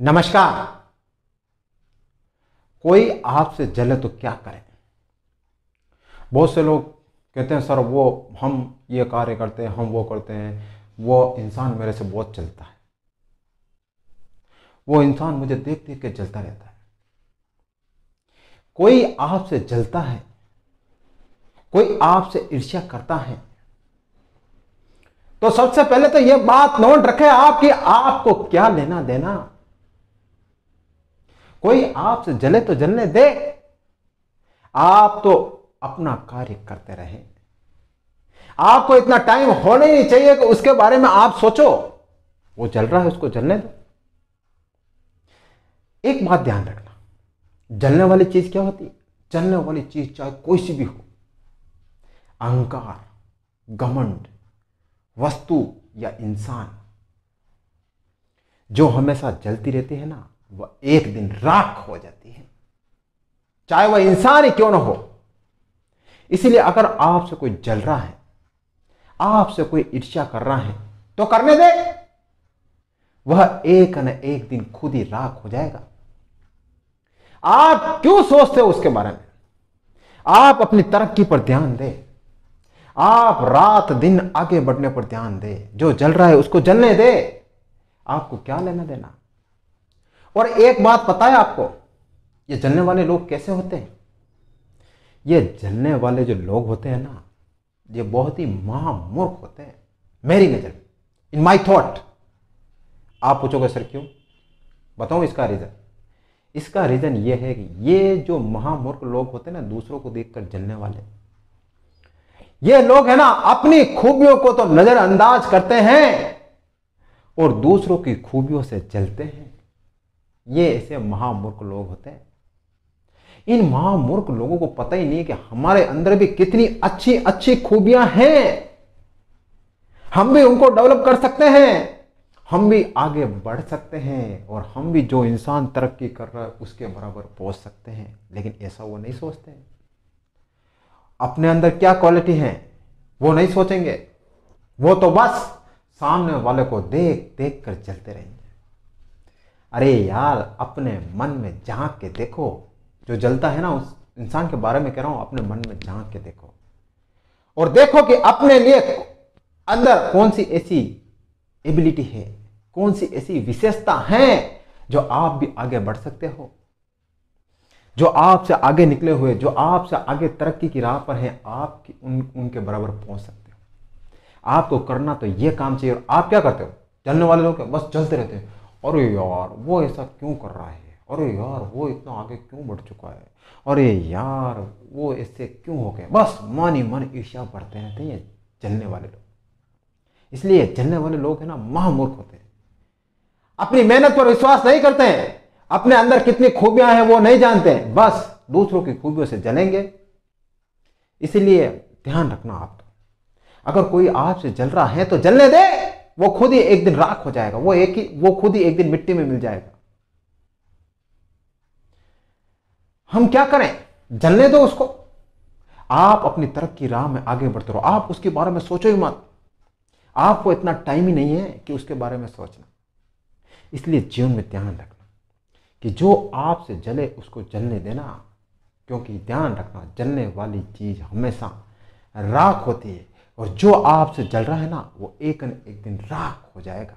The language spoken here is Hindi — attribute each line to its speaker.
Speaker 1: नमस्कार। कोई आपसे जले तो क्या करें? बहुत से लोग कहते हैं, सर, वो हम ये कार्य करते हैं, हम वो करते हैं। वो इंसान मेरे से बहुत चलता है। वो इंसान मुझे देख देख के जलता रहता है। कोई आपसे जलता है, कोई आपसे ईर्ष्या करता है तो सबसे पहले तो यह बात नोट रखे आप कि आपको क्या लेना देना। कोई आपसे जले तो जलने दे। आप तो अपना कार्य करते रहे। आपको इतना टाइम होना ही नहीं चाहिए कि उसके बारे में आप सोचो। वो जल रहा है, उसको जलने दो। एक बात ध्यान रखना, जलने वाली चीज़ क्या होती है? जलने वाली चीज़ चाहे कोई सी भी हो, अहंकार, घमंड, वस्तु या इंसान, जो हमेशा जलती रहती है ना वह एक दिन राख हो जाती है। चाहे वह इंसान ही क्यों ना हो। इसलिए अगर आपसे कोई जल रहा है, आपसे कोई ईर्ष्या कर रहा है तो करने दे। वह एक न एक दिन खुद ही राख हो जाएगा। आप क्यों सोचते हो उसके बारे में? आप अपनी तरक्की पर ध्यान दे। आप रात दिन आगे बढ़ने पर ध्यान दे। जो जल रहा है उसको जलने दे। आपको क्या लेना देना? और एक बात पता है आपको, ये जलने वाले लोग कैसे होते हैं? ये जलने वाले जो लोग होते हैं ना, ये बहुत ही महामूर्ख होते हैं। मेरी नज़र इन माई थॉट आप पूछोगे, सर, क्यों? बताओ इसका रीजन इसका रीजन ये है कि ये जो महामूर्ख लोग होते हैं ना, दूसरों को देखकर जलने वाले, ये लोग है ना, अपनी खूबियों को तो नजरअंदाज करते हैं और दूसरों की खूबियों से जलते हैं। ये ऐसे महामूर्ख लोग होते हैं। इन महामूर्ख लोगों को पता ही नहीं कि हमारे अंदर भी कितनी अच्छी अच्छी खूबियाँ हैं। हम भी उनको डेवलप कर सकते हैं। हम भी आगे बढ़ सकते हैं और हम भी जो इंसान तरक्की कर रहा है, उसके बराबर पहुँच सकते हैं। लेकिन ऐसा वो नहीं सोचते। अपने अंदर क्या क्वालिटी है, वो नहीं सोचेंगे। वो तो बस सामने वाले को देख देख कर चलते रहेंगे। अरे यार, अपने मन में झाँक के देखो। जो जलता है ना, उस इंसान के बारे में कह रहा हूँ, अपने मन में झाँक के देखो। और देखो कि अपने लिए अंदर कौन सी ऐसी एबिलिटी है कौन सी ऐसी विशेषता है, जो आप भी आगे बढ़ सकते हो। जो आपसे आगे निकले हुए, जो आपसे आगे तरक्की की राह पर हैं, आप उन, उनके बराबर पहुँच सकते हो। आपको करना तो ये काम चाहिए, और आप क्या करते हो? जलने वाले लोग बस चलते रहते हैं। अरे यार, वो ऐसा क्यों कर रहा है? अरे यार, वो इतना आगे क्यों बढ़ चुका है? अरे यार, वो ऐसे क्यों हो गए बस मन ही मन ईर्ष्या बढ़ते रहते हैं जलने वाले लोग। इसलिए जलने वाले लोग है ना, महामूर्ख होते हैं। अपनी मेहनत पर विश्वास नहीं करते हैं। अपने अंदर कितनी खूबियाँ हैं वो नहीं जानते हैं। बस दूसरों की खूबियों से जलेंगे। इसलिए ध्यान रखना आप। अगर कोई आपसे जल रहा है तो जलने दे। वो खुद ही एक दिन राख हो जाएगा। वो एक ही, वो खुद ही एक दिन मिट्टी में मिल जाएगा। हम क्या करें? जलने दो उसको। आप अपनी तरफ़ की राह में आगे बढ़ते रहो। आप उसके बारे में सोचो ही मत। आपको इतना टाइम ही नहीं है कि उसके बारे में सोचना। इसलिए जीवन में ध्यान रखना कि जो आपसे जले उसको जलने देना, क्योंकि ध्यान रखना जलने वाली चीज़ हमेशा राख होती है। और जो आपसे जल रहा है ना, वो एक न एक दिन राख हो जाएगा।